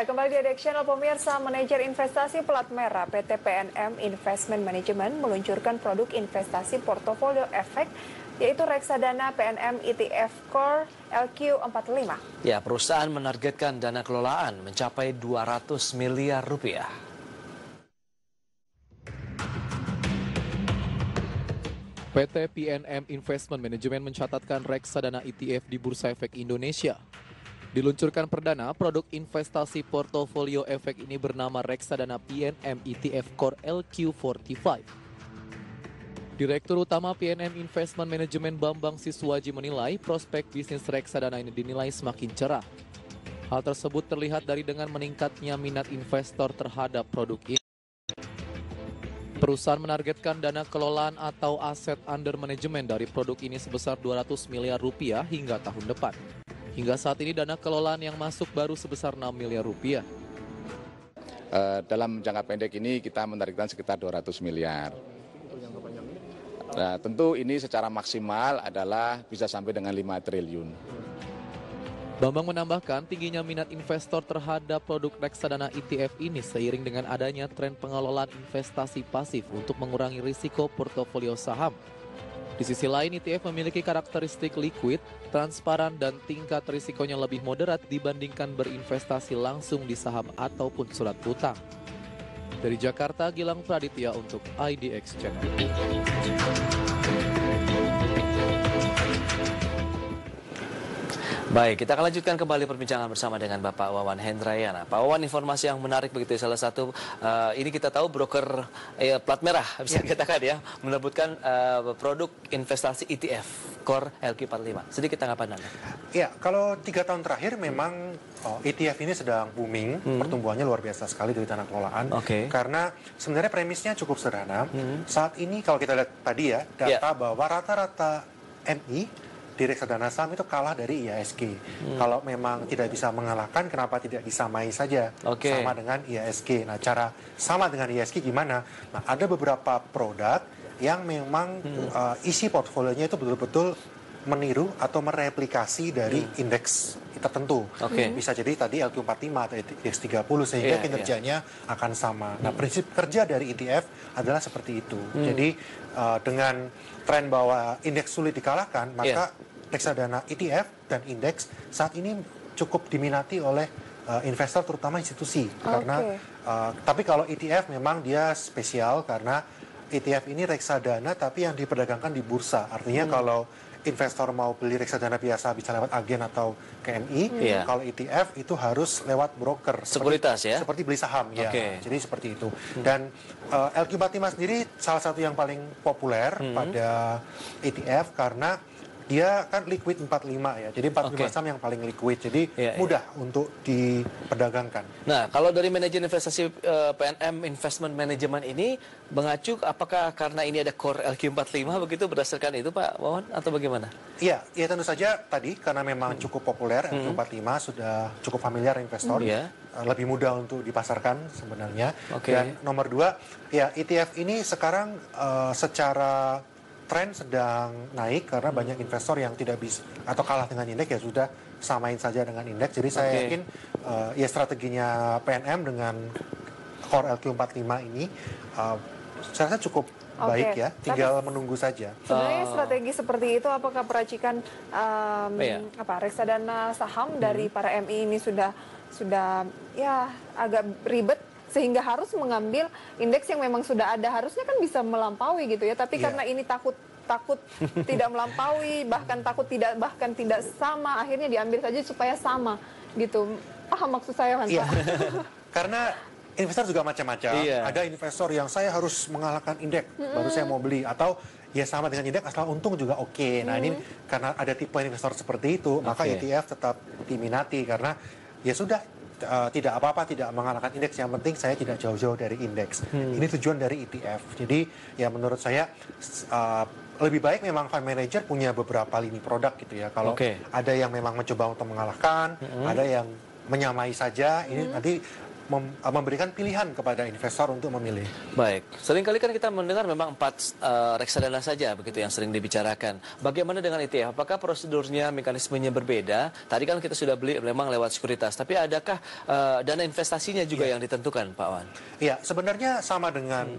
Ya, kembali di Additional Pemirsa, Manajer Investasi Plat Merah PT PNM Investment Management meluncurkan produk investasi portofolio efek yaitu reksadana PNM ETF Core LQ45. Ya, perusahaan menargetkan dana kelolaan mencapai 200 miliar rupiah. PT PNM Investment Management mencatatkan reksadana ETF di Bursa Efek Indonesia Diluncurkan perdana, produk investasi portofolio efek ini bernama reksadana PNM ETF Core LQ45. Direktur Utama PNM Investment Management Bambang Siswaji menilai prospek bisnis reksadana ini dinilai semakin cerah. Hal tersebut terlihat dari dengan meningkatnya minat investor terhadap produk ini. Perusahaan menargetkan dana kelolaan atau aset under management dari produk ini sebesar 200 miliar rupiah hingga tahun depan. Hingga saat ini dana kelolaan yang masuk baru sebesar 6 miliar rupiah. Uh, dalam jangka pendek ini kita menargetkan sekitar 200 miliar. Nah, tentu ini secara maksimal adalah bisa sampai dengan 5 triliun. Bambang menambahkan tingginya minat investor terhadap produk reksadana ETF ini seiring dengan adanya tren pengelolaan investasi pasif untuk mengurangi risiko portofolio saham di sisi lain, ETF memiliki karakteristik liquid, transparan, dan tingkat risikonya lebih moderat dibandingkan berinvestasi langsung di saham ataupun surat utang. Dari Jakarta, Gilang Praditya untuk IDX Channel. Baik, kita akan lanjutkan kembali perbincangan bersama dengan Bapak Wawan Hendrayana. Pak Wawan, informasi yang menarik begitu ya, salah satu uh, ini kita tahu broker eh, plat merah bisa ya. katakan ya menerbitkan uh, produk investasi ETF Core LQ45. Sedikit tanggapan Anda. Ya, kalau tiga tahun terakhir memang oh, ETF ini sedang booming, hmm. pertumbuhannya luar biasa sekali dari tanah kelolaan. Okay. Karena sebenarnya premisnya cukup sederhana. Hmm. Saat ini kalau kita lihat tadi ya data ya. bahwa rata-rata MI di reksadana saham itu kalah dari IASG. Hmm. Kalau memang tidak bisa mengalahkan, kenapa tidak disamai saja okay. sama dengan IASG? Nah, cara sama dengan IASG gimana? Nah, ada beberapa produk yang memang hmm. uh, isi portfolionya itu betul-betul meniru atau mereplikasi dari hmm. indeks tertentu. Okay. Bisa jadi tadi LQ45 atau indeks 30 sehingga yeah, kinerjanya yeah. akan sama. Nah, prinsip kerja dari ETF adalah seperti itu. Hmm. Jadi uh, dengan tren bahwa indeks sulit dikalahkan, maka yeah reksadana ETF dan indeks saat ini cukup diminati oleh uh, investor terutama institusi okay. karena uh, tapi kalau ETF memang dia spesial karena ETF ini reksadana tapi yang diperdagangkan di bursa artinya hmm. kalau investor mau beli reksadana biasa bisa lewat agen atau KMI. Hmm. Yeah. Kalau ETF itu harus lewat broker. Sekuritas seperti, ya? Seperti beli saham okay. ya. Jadi seperti itu. Hmm. Dan uh, LQ45 sendiri salah satu yang paling populer hmm. pada ETF karena dia kan liquid 45 ya. Jadi 45 okay. saham yang paling liquid. Jadi yeah, iya. mudah yeah. untuk diperdagangkan. Nah, kalau dari manajer investasi uh, eh, PNM Investment Management ini mengacu apakah karena ini ada core LQ45 begitu berdasarkan itu Pak Wawan atau bagaimana? Iya, ya tentu saja tadi karena memang hmm. cukup populer hmm. LQ45 sudah cukup familiar investor. Hmm. Yeah. Lebih mudah untuk dipasarkan sebenarnya. Okay. Dan nomor dua, ya ETF ini sekarang uh, secara tren sedang naik karena banyak investor yang tidak bisa atau kalah dengan indeks ya sudah samain saja dengan indeks. Jadi saya yakin uh, ya strateginya PNM dengan Core LQ45 ini uh, saya rasa cukup baik ya, tinggal Tapi, menunggu saja. Sebenarnya uh, strategi seperti itu apakah peracikan um, iya. apa reksadana saham hmm. dari para MI ini sudah sudah ya agak ribet sehingga harus mengambil indeks yang memang sudah ada harusnya kan bisa melampaui gitu ya tapi yeah. karena ini takut takut tidak melampaui bahkan takut tidak bahkan tidak sama akhirnya diambil saja supaya sama gitu paham maksud saya kan yeah. karena investor juga macam-macam yeah. ada investor yang saya harus mengalahkan indeks hmm. baru saya mau beli atau ya sama dengan indeks asal untung juga oke okay. nah hmm. ini karena ada tipe investor seperti itu okay. maka ETF tetap diminati karena ya sudah uh, tidak apa-apa tidak mengalahkan indeks yang penting saya tidak jauh-jauh dari indeks hmm. ini tujuan dari ETF jadi ya menurut saya uh, lebih baik memang fund manager punya beberapa lini produk gitu ya kalau okay. ada yang memang mencoba untuk mengalahkan hmm. ada yang menyamai saja ini hmm. nanti memberikan pilihan kepada investor untuk memilih. Baik, sering kali kan kita mendengar memang empat uh, reksadana saja begitu yang sering dibicarakan. Bagaimana dengan ETF? Apakah prosedurnya, mekanismenya berbeda? Tadi kan kita sudah beli memang lewat sekuritas, tapi adakah uh, dana investasinya juga yang ditentukan, Pak Wan? Iya, sebenarnya sama dengan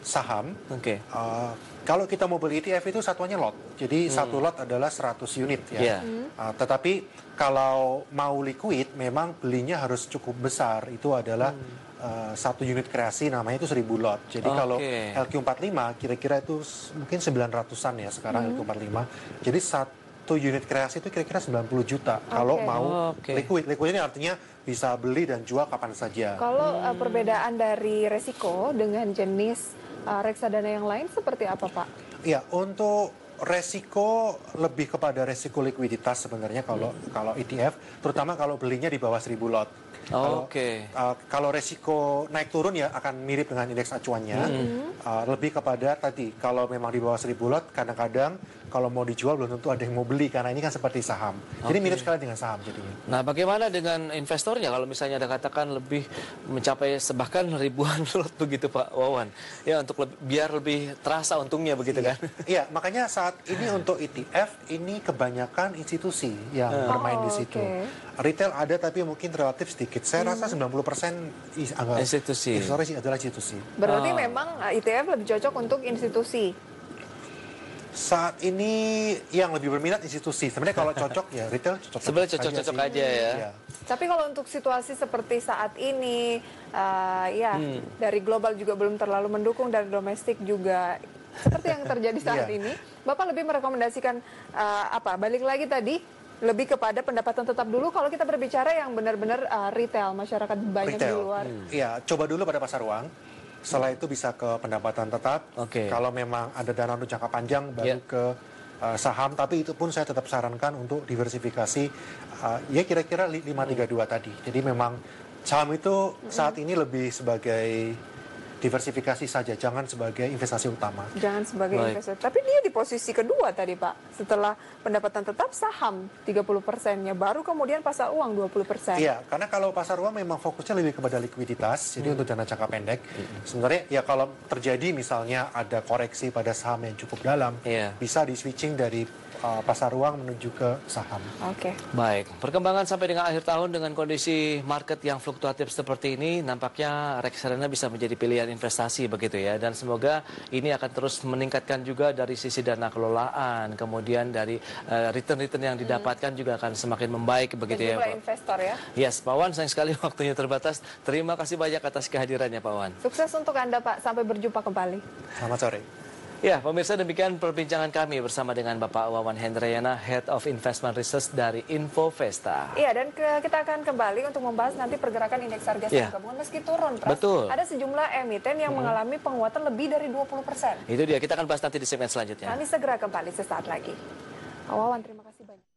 saham. Oke. Uh, kalau kita mau beli ETF itu satuannya lot. Jadi satu lot adalah 100 unit ya. Iya. Uh, tetapi kalau mau liquid memang belinya harus cukup besar. Itu adalah uh, satu unit kreasi namanya itu 1000 lot. Jadi kalau Oke. LQ45 kira-kira itu mungkin 900-an ya sekarang LQ45. Jadi satu unit kreasi itu kira-kira 90 juta kalau Oke. mau Oke. liquid. Liquid ini artinya bisa beli dan jual kapan saja. Kalau uh, perbedaan dari resiko dengan jenis uh, reksadana yang lain seperti apa, Pak? Ya, untuk resiko lebih kepada resiko likuiditas sebenarnya kalau kalau ETF, terutama kalau belinya di bawah 1000 lot. Kalau, Oke. uh, kalau resiko naik turun ya akan mirip dengan indeks acuannya. Uh, lebih kepada tadi kalau memang di bawah 1000 lot kadang-kadang kalau mau dijual belum tentu ada yang mau beli karena ini kan seperti saham. Jadi mirip sekali dengan saham jadinya. Nah, bagaimana dengan investornya kalau misalnya ada katakan lebih mencapai bahkan ribuan lot begitu Pak Wawan? Ya untuk lebih, biar lebih terasa untungnya begitu kan? Iya, makanya saat ini untuk ETF ini kebanyakan institusi yang bermain di Oh, situ. Retail ada tapi mungkin relatif sedikit. Saya rasa 90% is- anggap- Institusi. investor sih adalah institusi. Berarti Oh. memang ETF lebih cocok untuk institusi. Saat ini yang lebih berminat institusi. Sebenarnya kalau cocok ya retail cocok. Sebenarnya cocok-cocok aja ya. Iya. Tapi kalau untuk situasi seperti saat ini, uh, ya Hmm. dari global juga belum terlalu mendukung, dari domestik juga seperti yang terjadi saat Iya. ini, Bapak lebih merekomendasikan uh, apa? Balik lagi tadi lebih kepada pendapatan tetap dulu. Kalau kita berbicara yang benar-benar uh, retail, masyarakat banyak di Retail. luar. Iya, coba dulu pada pasar uang. Setelah itu bisa ke pendapatan tetap. Oke. Kalau memang ada dana untuk jangka panjang baru Iya. ke uh, saham. Tapi itu pun saya tetap sarankan untuk diversifikasi. uh, ya kira-kira li- 532 tadi. Jadi memang saham itu saat ini lebih sebagai diversifikasi saja, jangan sebagai investasi utama. Jangan sebagai Baik. investor. Tapi dia di posisi kedua tadi Pak. Setelah pendapatan tetap saham 30 persennya, baru kemudian pasar uang 20 persen. Iya, karena kalau pasar uang memang fokusnya lebih kepada likuiditas, jadi untuk dana jangka pendek. Sebenarnya ya kalau terjadi misalnya ada koreksi pada saham yang cukup dalam, Iya. bisa di switching dari uh, pasar uang menuju ke saham. Oke. Baik, perkembangan sampai dengan akhir tahun dengan kondisi market yang fluktuatif seperti ini, nampaknya reksadana bisa menjadi pilihan investasi begitu ya. Dan semoga ini akan terus meningkatkan juga dari sisi dana kelolaan, kemudian dari eh, return-return yang didapatkan juga akan semakin membaik Dan begitu ya Pak. investor ya. Yes, Pak Wan, sayang sekali waktunya terbatas. Terima kasih banyak atas kehadirannya Pak Wan. Sukses untuk Anda Pak. Sampai berjumpa kembali. Selamat sore. Ya, pemirsa demikian perbincangan kami bersama dengan Bapak Wawan Hendriana, Head of Investment Research dari Infovesta. Iya, dan ke- kita akan kembali untuk membahas nanti pergerakan indeks harga saham Iya. gabungan meski turun, Pras. Betul. Ada sejumlah emiten yang mengalami penguatan lebih dari 20 persen. Itu dia, kita akan bahas nanti di segmen selanjutnya. Kami segera kembali sesaat lagi. Wawan, terima kasih banyak.